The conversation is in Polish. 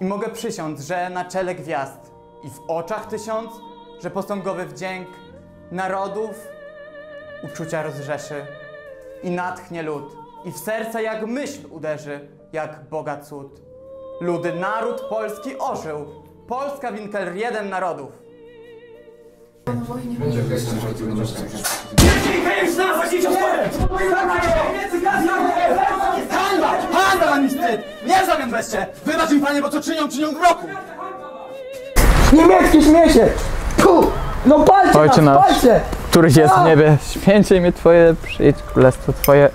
I mogę przysiąc, że na czele gwiazd i w oczach tysiąc, że posągowy wdzięk narodów uczucia rozrzeszy i natchnie lud. I w serce jak myśl uderzy, jak Boga cud. Ludy naród polski ożył, Polska winkel jeden narodów. Będzie określony, że to będzie określony. Nie, nie, nie, nie, nie, nie, nie, nie, nie, nie, nie, nie, nie, nie, wstyd! Mnie za weźcie! Wybacz mi panie, bo co czynią, czynią w roku! Niemiecki śmiecie! No palcie Ojcze nas, palcie! Któryś jest w niebie, święcie imię Twoje, przyjdź królestwo Twoje.